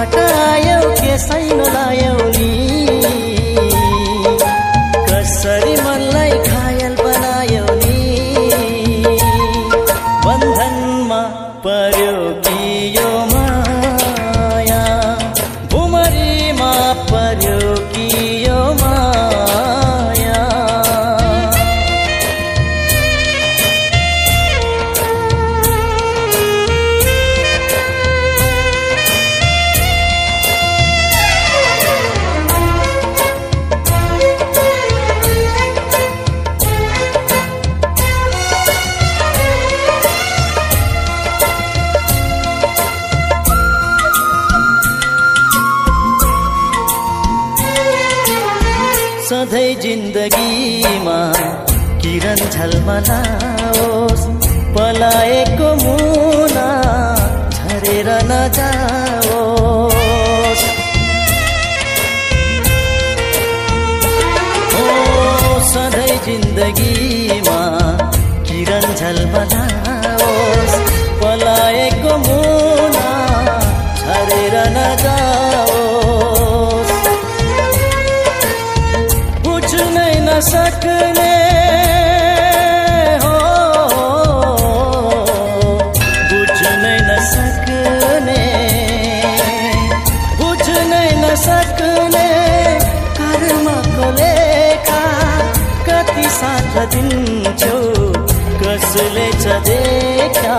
हटायौ के छैन लायौ नि? कसरी मनलाई खायल बनायौ नि? बन्धनमा पर्यो कि यो माया भुमरीमा पर्यो कि सधैँ जिन्दगीमा किरण झलमलाओस् पलाएको मुना झरेर नजाओस्। ओ सधैँ जिन्दगीमा किरण झलमलाओस् पलाएको मुना नसक्ने हो। लेखा कति साथ दिन्छौ कसले छ देखा?